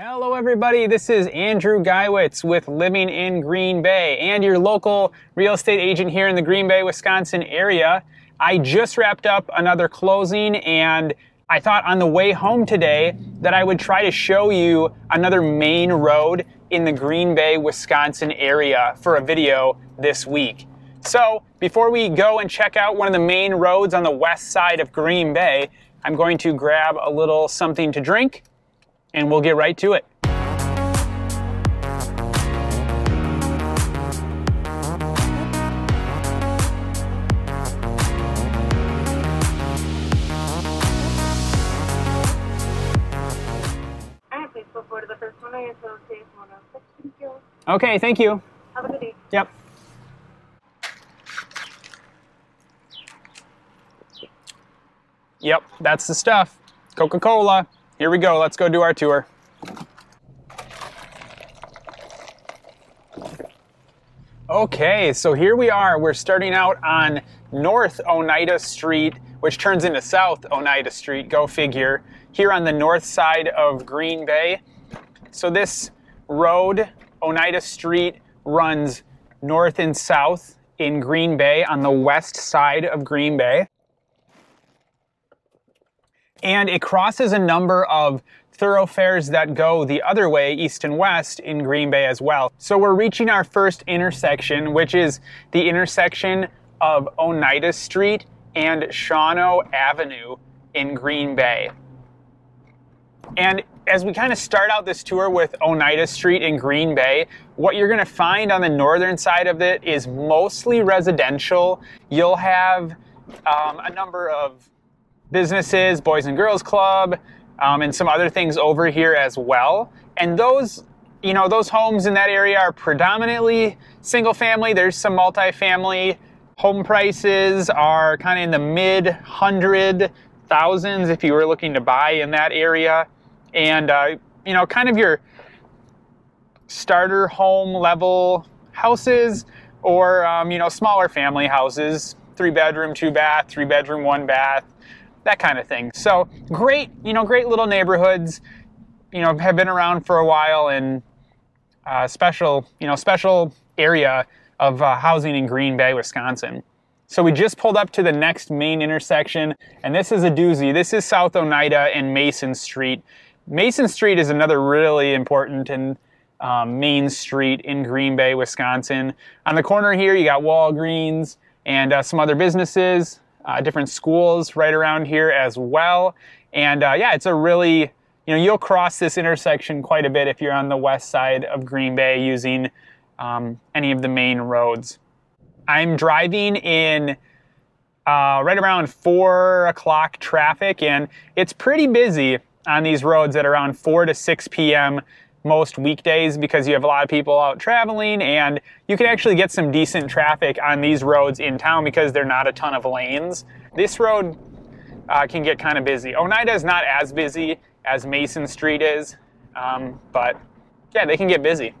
Hello, everybody. This is Andrew Geiwitz with Living in Green Bay and your local real estate agent here in the Green Bay, Wisconsin area. I just wrapped up another closing and I thought on the way home today that I would try to show you another main road in the Green Bay, Wisconsin area for a video this week. So before we go and check out one of the main roads on the west side of Green Bay, I'm going to grab a little something to drink and we'll get right to it. Okay, thank you. Have a good day. Yep. Yep, that's the stuff. Coca-Cola. Here we go. Let's go do our tour. Okay, so here we are. We're starting out on North Oneida Street, which turns into South Oneida Street. Go figure. Here on the north side of Green Bay. So this road, Oneida Street, runs north and south in Green Bay on the west side of Green Bay and it crosses a number of thoroughfares that go the other way, east and west, in Green Bay as well. So we're reaching our first intersection, which is the intersection of Oneida Street and Shawano Avenue in Green Bay. And as we kind of start out this tour with Oneida Street in Green Bay, what you're going to find on the northern side of it is mostly residential. You'll have um, a number of businesses, Boys and Girls Club, um, and some other things over here as well. And those, you know, those homes in that area are predominantly single family. There's some multifamily. Home prices are kind of in the mid hundred thousands if you were looking to buy in that area. And, uh, you know, kind of your starter home level houses or, um, you know, smaller family houses, three bedroom, two bath, three bedroom, one bath that kind of thing. So great, you know, great little neighborhoods, you know, have been around for a while and uh, special, you know, special area of uh, housing in Green Bay, Wisconsin. So we just pulled up to the next main intersection, and this is a doozy. This is South Oneida and Mason Street. Mason Street is another really important and um, main street in Green Bay, Wisconsin. On the corner here, you got Walgreens and uh, some other businesses uh, different schools right around here as well. And uh, yeah, it's a really, you know, you'll cross this intersection quite a bit if you're on the west side of Green Bay using um, any of the main roads. I'm driving in uh, right around 4 o'clock traffic, and it's pretty busy on these roads at around 4 to 6 p.m most weekdays because you have a lot of people out traveling and you can actually get some decent traffic on these roads in town because they're not a ton of lanes. This road uh, can get kind of busy. Oneida is not as busy as Mason Street is, um, but yeah, they can get busy.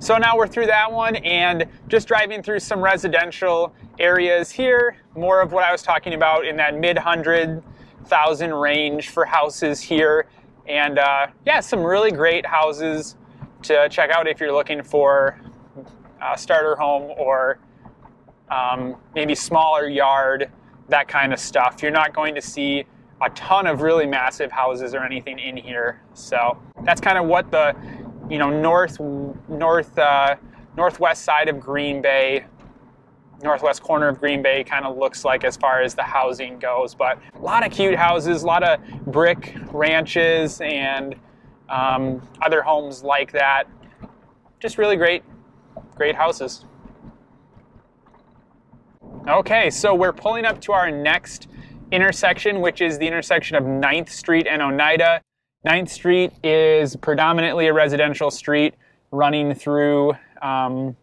So now we're through that one and just driving through some residential areas here. More of what I was talking about in that mid hundred thousand range for houses here. And uh, yeah, some really great houses to check out if you're looking for a starter home or um, maybe smaller yard, that kind of stuff. You're not going to see a ton of really massive houses or anything in here. So that's kind of what the you know north north uh, northwest side of Green Bay northwest corner of Green Bay kind of looks like as far as the housing goes. But a lot of cute houses, a lot of brick ranches, and um, other homes like that. Just really great, great houses. Okay, so we're pulling up to our next intersection, which is the intersection of 9th Street and Oneida. 9th Street is predominantly a residential street running through um,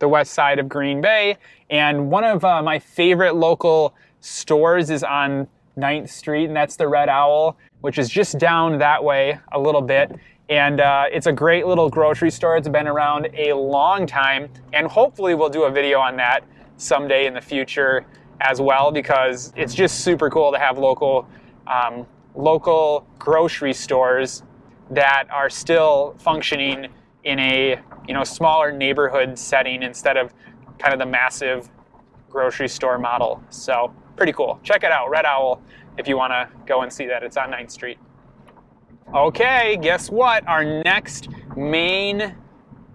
the west side of Green Bay. And one of uh, my favorite local stores is on 9th Street, and that's the Red Owl, which is just down that way a little bit. And uh, it's a great little grocery store. It's been around a long time, and hopefully, we'll do a video on that someday in the future as well because it's just super cool to have local um, local grocery stores that are still functioning in a you know smaller neighborhood setting instead of kind of the massive grocery store model. So pretty cool. Check it out, Red Owl, if you want to go and see that. It's on 9th Street. Okay, guess what? Our next main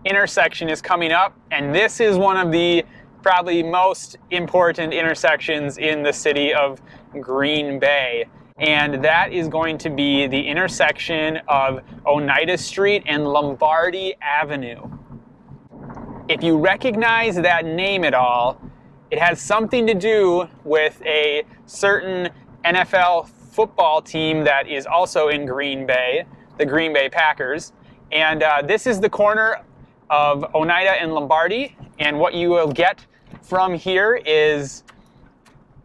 intersection is coming up, and this is one of the probably most important intersections in the city of Green Bay. And that is going to be the intersection of Oneida Street and Lombardi Avenue. If you recognize that name at all, it has something to do with a certain NFL football team that is also in Green Bay, the Green Bay Packers. And uh, this is the corner of Oneida and Lombardi. And what you will get from here is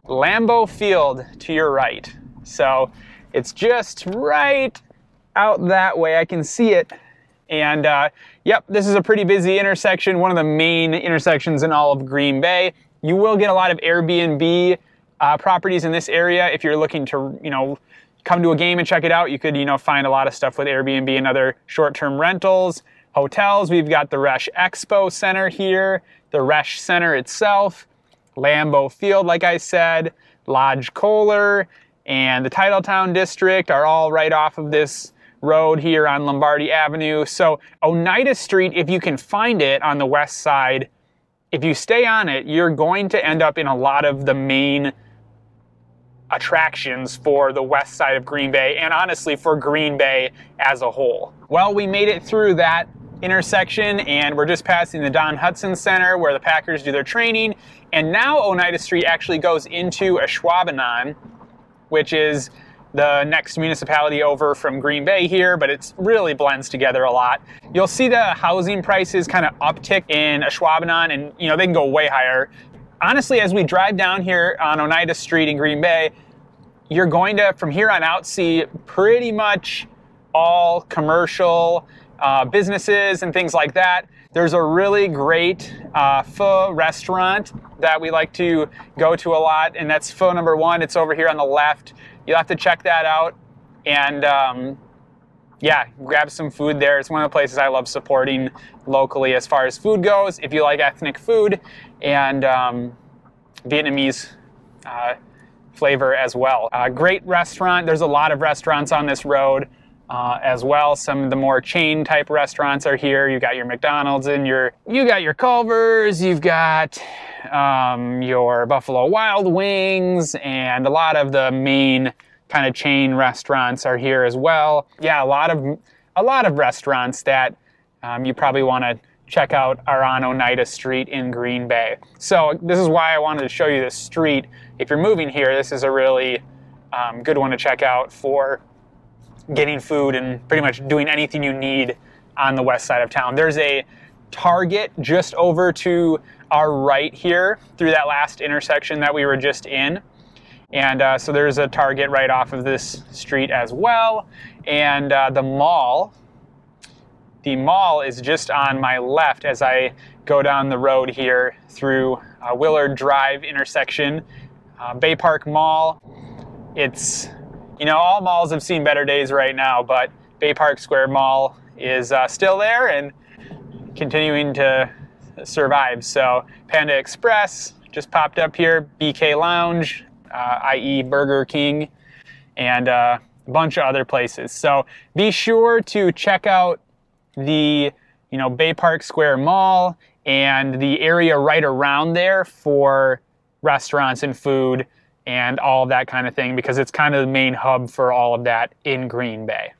Lambeau Field to your right. So it's just right out that way. I can see it. And uh, yep, this is a pretty busy intersection, one of the main intersections in all of Green Bay. You will get a lot of Airbnb uh, properties in this area if you're looking to, you know, come to a game and check it out. You could, you know, find a lot of stuff with Airbnb and other short-term rentals. Hotels, we've got the Resch Expo Center here the Resch Center itself, Lambeau Field, like I said, Lodge Kohler, and the Titletown District are all right off of this road here on Lombardi Avenue. So Oneida Street, if you can find it on the west side, if you stay on it, you're going to end up in a lot of the main attractions for the west side of Green Bay and honestly for Green Bay as a whole. Well, we made it through that intersection and we're just passing the Don Hutson Center where the Packers do their training. And now Oneida Street actually goes into Ashwaubenon, which is the next municipality over from Green Bay here, but it really blends together a lot. You'll see the housing prices kind of uptick in Ashwaubenon and you know they can go way higher. Honestly, as we drive down here on Oneida Street in Green Bay, you're going to, from here on out, see pretty much all commercial uh, businesses and things like that. There's a really great uh, pho restaurant that we like to go to a lot, and that's pho number one. It's over here on the left. You'll have to check that out. And um, yeah, grab some food there. It's one of the places I love supporting locally as far as food goes. If you like ethnic food and um, Vietnamese uh, flavor as well. Uh, great restaurant. There's a lot of restaurants on this road uh, as well. Some of the more chain type restaurants are here. You got your McDonald's and your you got your Culver's. You've got um, your Buffalo Wild Wings, and a lot of the main kind of chain restaurants are here as well. Yeah, a lot of a lot of restaurants that um, you probably want to check out are on Oneida Street in Green Bay. So this is why I wanted to show you this street. If you're moving here, this is a really um, good one to check out for getting food and pretty much doing anything you need on the west side of town. There's a Target just over to our right here through that last intersection that we were just in. And uh, so there's a Target right off of this street as well. And uh, the mall, the mall is just on my left as I go down the road here through uh, Willard Drive intersection. Uh, Bay Park Mall, it's you know, all malls have seen better days right now, but Bay Park Square Mall is uh, still there and continuing to survive. So Panda Express just popped up here, BK Lounge, uh, i.e. Burger King, and uh, a bunch of other places. So be sure to check out the you know Bay Park Square Mall and the area right around there for restaurants and food and all of that kind of thing because it's kind of the main hub for all of that in Green Bay.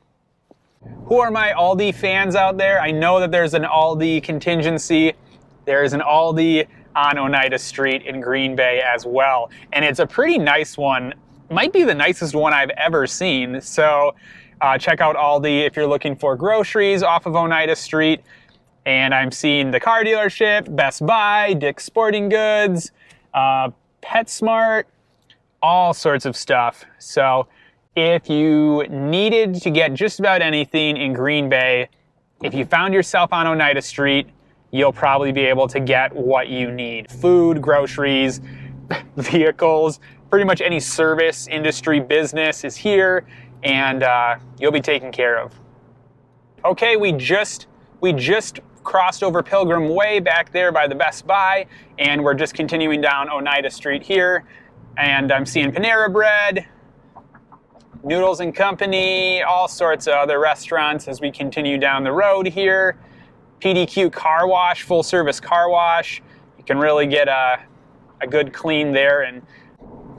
Who are my Aldi fans out there? I know that there's an Aldi contingency. There is an Aldi on Oneida Street in Green Bay as well. And it's a pretty nice one. Might be the nicest one I've ever seen. So uh, check out Aldi if you're looking for groceries off of Oneida Street. And I'm seeing the car dealership, Best Buy, Dick's Sporting Goods, uh, PetSmart, all sorts of stuff. So if you needed to get just about anything in Green Bay, if you found yourself on Oneida Street, you'll probably be able to get what you need. Food, groceries, vehicles, pretty much any service, industry, business is here, and uh, you'll be taken care of. Okay, we just we just crossed over Pilgrim Way back there by the Best Buy, and we're just continuing down Oneida Street here. And I'm seeing Panera Bread, Noodles and Company, all sorts of other restaurants as we continue down the road here. PDQ Car Wash, full service car wash. You can really get a, a good clean there and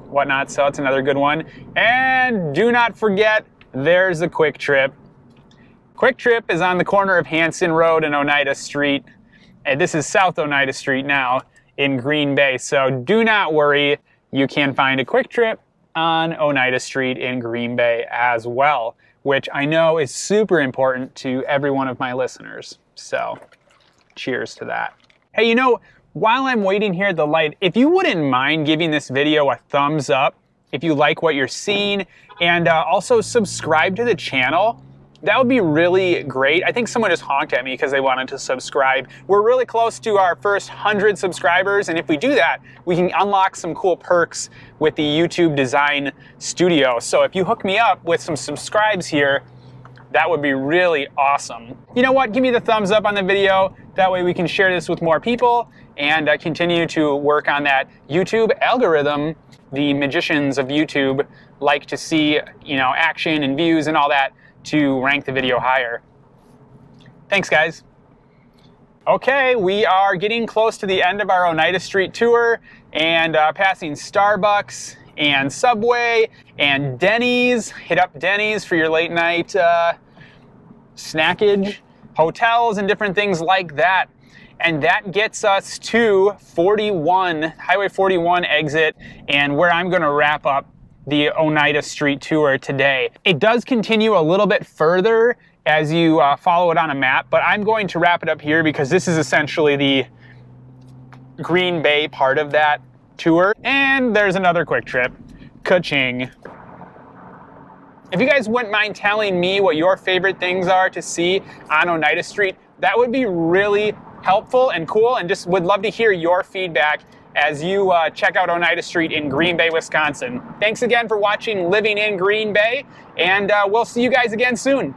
whatnot, so it's another good one. And do not forget, there's the Kwik Trip. Kwik Trip is on the corner of Hanson Road and Oneida Street. And this is South Oneida Street now in Green Bay, so do not worry. You can find a Kwik Trip on Oneida Street in Green Bay as well, which I know is super important to every one of my listeners. So, cheers to that. Hey, you know, while I'm waiting here at the light, if you wouldn't mind giving this video a thumbs up if you like what you're seeing, and uh, also subscribe to the channel that would be really great. I think someone just honked at me because they wanted to subscribe. We're really close to our first 100 subscribers, and if we do that, we can unlock some cool perks with the YouTube Design Studio. So if you hook me up with some subscribes here, that would be really awesome. You know what? Give me the thumbs up on the video. That way we can share this with more people and uh, continue to work on that YouTube algorithm. The magicians of YouTube like to see, you know, action and views and all that to rank the video higher. Thanks, guys. Okay, we are getting close to the end of our Oneida Street tour and uh, passing Starbucks and Subway and Denny's. Hit up Denny's for your late night uh, snackage, hotels, and different things like that. And that gets us to 41, Highway 41 exit, and where I'm going to wrap up the Oneida Street tour today. It does continue a little bit further as you uh, follow it on a map, but I'm going to wrap it up here because this is essentially the Green Bay part of that tour. And there's another Kwik Trip. Ka-ching. If you guys wouldn't mind telling me what your favorite things are to see on Oneida Street, that would be really helpful and cool and just would love to hear your feedback as you uh, check out Oneida Street in Green Bay, Wisconsin. Thanks again for watching Living in Green Bay, and uh, we'll see you guys again soon.